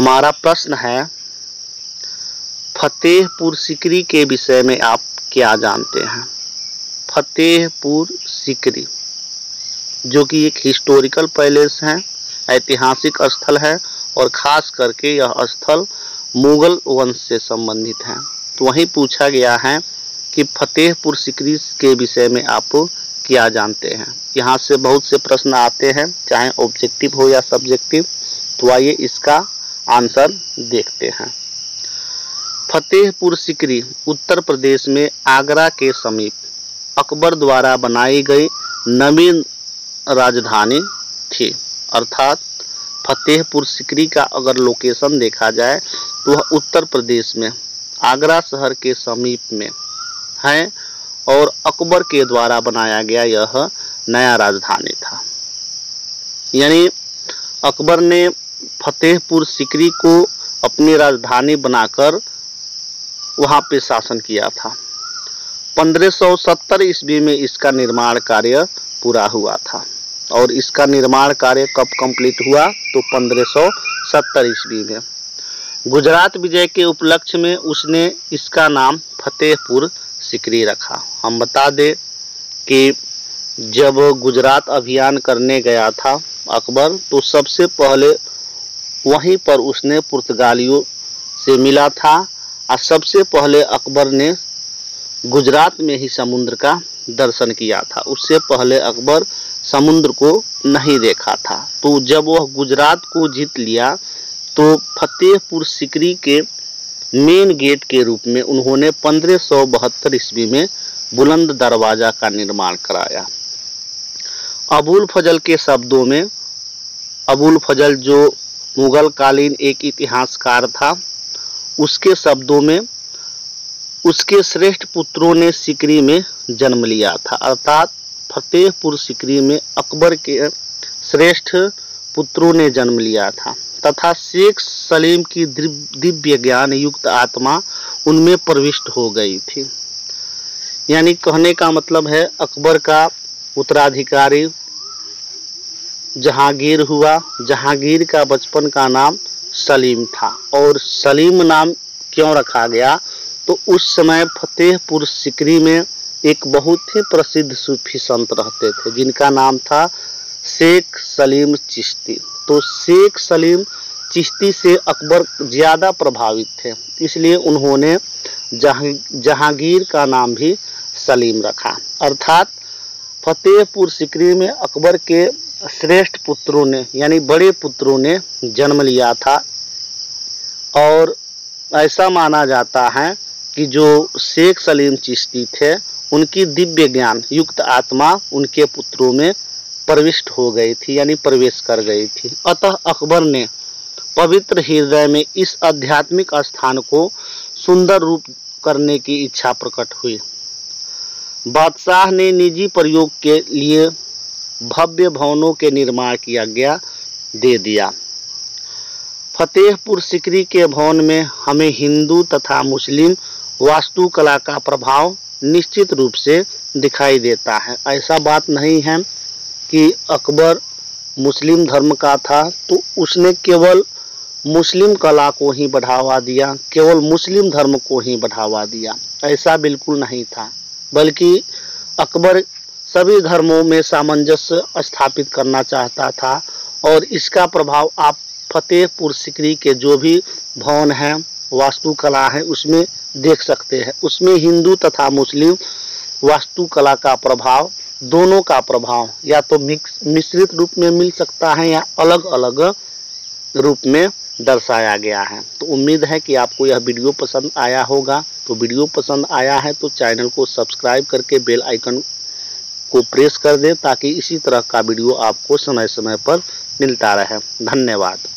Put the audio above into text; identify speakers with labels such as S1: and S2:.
S1: हमारा प्रश्न है, फतेहपुर सिकरी के विषय में आप क्या जानते हैं? फतेहपुर सिकरी, जो कि एक हिस्टोरिकल पैलेस है, ऐतिहासिक स्थल है और ख़ास करके यह स्थल मुगल वंश से संबंधित है। तो वहीं पूछा गया है कि फतेहपुर सिकरी के विषय में आप क्या जानते हैं? यहाँ से बहुत से प्रश्न आते हैं, चाहे ऑब्जेक्टिव हो या सब्जेक्टिव तो आइए इसका आंसर देखते हैं। फतेहपुर सिकरी, उत्तर प्रदेश में आगरा के समीप, अकबर द्वारा बनाई गई नवीन राजधानी थी। अर्थात, फतेहपुर सिकरी का अगर लोकेशन देखा जाए तो वह उत्तर प्रदेश में, आगरा शहर के समीप में है और अकबर के द्वारा बनाया गया यह नया राजधानी था। यानी अकबर ने फतेहपुर सिकरी को अपनी राजधानी बनाकर वहाँ पे शासन किया था। 1570 ईस्वी में इसका निर्माण कार्य पूरा हुआ था और इसका निर्माण कार्य कब कंप्लीट हुआ तो 1570 ईस्वी में। गुजरात विजय के उपलक्ष्य में उसने इसका नाम फतेहपुर सिकरी रखा। हम बता दें कि जब गुजरात अभियान करने गया था अकबर तो सबसे पहले वहीं पर उसने पुर्तगालियों से मिला था। और सबसे पहले अकबर ने गुजरात में ही समुद्र का दर्शन किया था। उससे पहले अकबर समुद्र को नहीं देखा था। तो जब वह गुजरात को जीत लिया तो फतेहपुर सिकरी के मेन गेट के रूप में उन्होंने पंद्रह सौ बहत्तर ईस्वी में बुलंद दरवाज़ा का निर्माण कराया। अबुल फजल के शब्दों में, अबुल फजल जो मुगल कालीन एक इतिहासकार था। उसके शब्दों में उसके श्रेष्ठ पुत्रों ने सिकरी में जन्म लिया था। अर्थात फतेहपुर सिकरी में अकबर के श्रेष्ठ पुत्रों ने जन्म लिया था। तथा शेख सलीम की दिव्य ज्ञान युक्त आत्मा उनमें प्रविष्ट हो गई थी। यानी कहने का मतलब है, अकबर का उत्तराधिकारी जहांगीर हुआ। जहांगीर का बचपन का नाम सलीम था और सलीम नाम क्यों रखा गया? तो उस समय फतेहपुर सिकरी में एक बहुत ही प्रसिद्ध सूफी संत रहते थे, जिनका नाम था शेख सलीम चिश्ती। तो शेख सलीम चिश्ती से अकबर ज़्यादा प्रभावित थे, इसलिए उन्होंने जहाँ, जहांगीर का नाम भी सलीम रखा। अर्थात फतेहपुर सिकरी में अकबर के श्रेष्ठ पुत्रों ने, यानी बड़े पुत्रों ने जन्म लिया था। और ऐसा माना जाता है कि जो शेख सलीम चिश्ती थे, उनकी दिव्य ज्ञान, युक्त आत्मा उनके पुत्रों में प्रविष्ट हो गई थी, यानी प्रवेश कर गई थी। अतः अकबर ने पवित्र हृदय में इस आध्यात्मिक स्थान को सुंदर रूप करने की इच्छा प्रकट हुई। बादशाह ने निजी प्रयोग के लिए भव्य भवनों के निर्माण की आज्ञा दे दिया। फतेहपुर सिकरी के भवन में हमें हिंदू तथा मुस्लिम वास्तुकला का प्रभाव निश्चित रूप से दिखाई देता है। ऐसा बात नहीं है कि अकबर मुस्लिम धर्म का था तो उसने केवल मुस्लिम कला को ही बढ़ावा दिया, केवल मुस्लिम धर्म को ही बढ़ावा दिया। ऐसा बिल्कुल नहीं था, बल्कि अकबर सभी धर्मों में सामंजस्य स्थापित करना चाहता था और इसका प्रभाव आप फतेहपुर सिकरी के जो भी भवन हैं, वास्तुकला है, उसमें देख सकते हैं। उसमें हिंदू तथा मुस्लिम वास्तुकला का प्रभाव, दोनों का प्रभाव या तो मिक्स, मिश्रित रूप में मिल सकता है या अलग अलग रूप में दर्शाया गया है। तो उम्मीद है कि आपको यह वीडियो पसंद आया होगा। तो वीडियो पसंद आया है तो चैनल को सब्सक्राइब करके बेल आइकन को प्रेस कर दें ताकि इसी तरह का वीडियो आपको समय समय पर मिलता रहे। धन्यवाद।